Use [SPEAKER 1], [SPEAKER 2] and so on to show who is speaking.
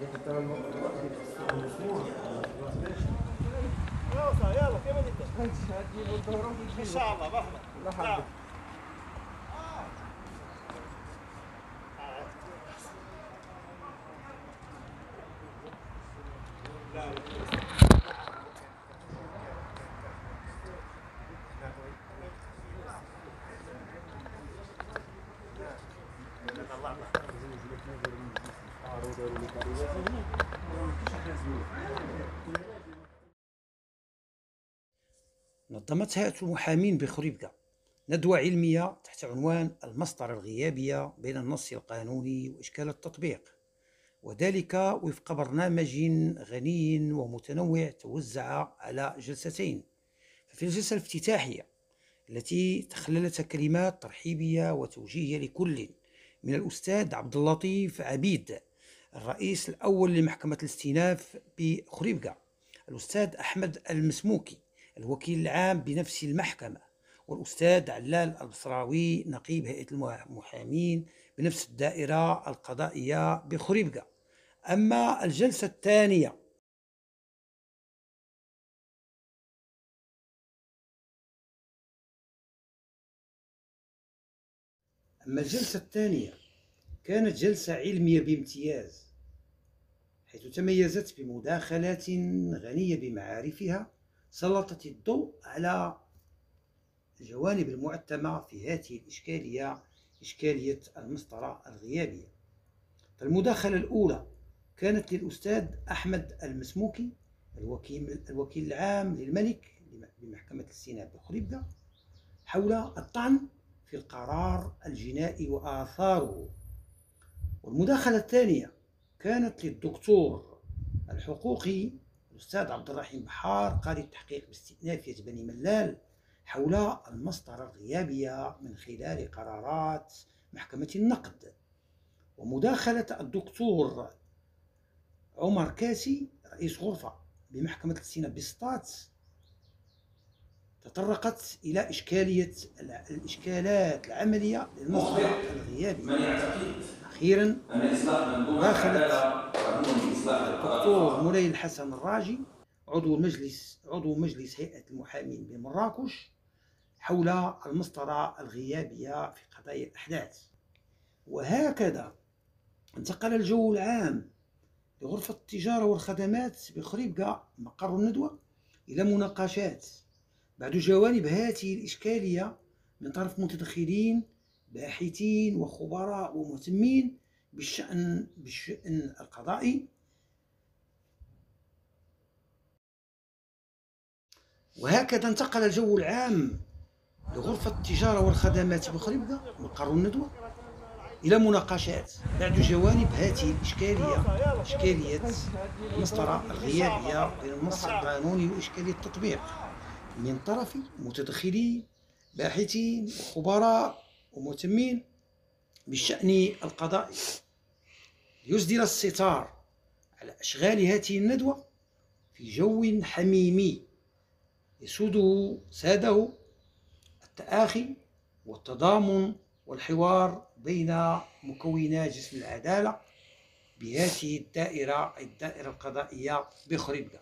[SPEAKER 1] يلا مرحبا نعم.
[SPEAKER 2] نظمت هيئة المحامين بخريبكا ندوة علمية تحت عنوان المسطرة الغيابية بين النص القانوني وإشكال التطبيق. وذلك وفق برنامج غني ومتنوع توزع على جلستين. ففي الجلسة الافتتاحية التي تخللتها كلمات ترحيبية وتوجيهية لكل من الأستاذ عبد اللطيف عبيد الرئيس الأول لمحكمة الاستئناف بخريبكا الأستاذ أحمد المسموكي الوكيل العام بنفس المحكمة والأستاذ علال البصراوي نقيب هيئة المحامين بنفس الدائرة القضائية بخريبكا. أما الجلسة الثانية أما الجلسة الثانية كانت جلسة علمية بامتياز. حيث تميزت بمداخلات غنية بمعارفها سلطت الضوء على الجوانب المعتمة في هذه الإشكالية إشكالية المسطرة الغيابية. فالمداخلة الأولى كانت للأستاذ أحمد المسموكي الوكيل, الوكيل العام للملك بمحكمة الاستئناف بخريبكا حول الطعن في القرار الجنائي وآثاره. والمداخلة الثانية كانت للدكتور الحقوقي الأستاذ عبد الرحيم بحار قاضي التحقيق باستئناف بني ملال حول المسطرة الغيابية من خلال قرارات محكمة النقد. ومداخلة الدكتور عمر كاسي رئيس غرفة بمحكمة الاستئناف بسطات تطرقت إلى إشكالية الإشكالات العملية للمصطلح الغيابي أخيرا داخلت الدكتور مولاي الحسن الراجي عضو المجلس عضو مجلس هيئة المحامين بمراكش حول المسطرة الغيابية في قضايا الأحداث. وهكذا انتقل الجو العام لغرفة التجارة والخدمات بخريبكا مقر الندوة إلى مناقشات بعد جوانب هذه الإشكالية من طرف متدخلين باحثين وخبراء ومهتمين بالشأن بالشأن القضائي. وهكذا انتقل الجو العام لغرفة التجارة والخدمات بخريبكا مقر الندوة إلى مناقشات بعد جوانب هذه الإشكالية إشكالية المسطرة الغيابية بين النص القانوني وإشكالية التطبيق من طرف متدخلين باحثين وخبراء ومهتمين بالشأن القضائي. ليسدل الستار على أشغال هذه الندوة في جو حميمي يسوده ساده التآخي والتضامن والحوار بين مكونات جسم العدالة بهذه الدائرة الدائرة القضائية بخريبكا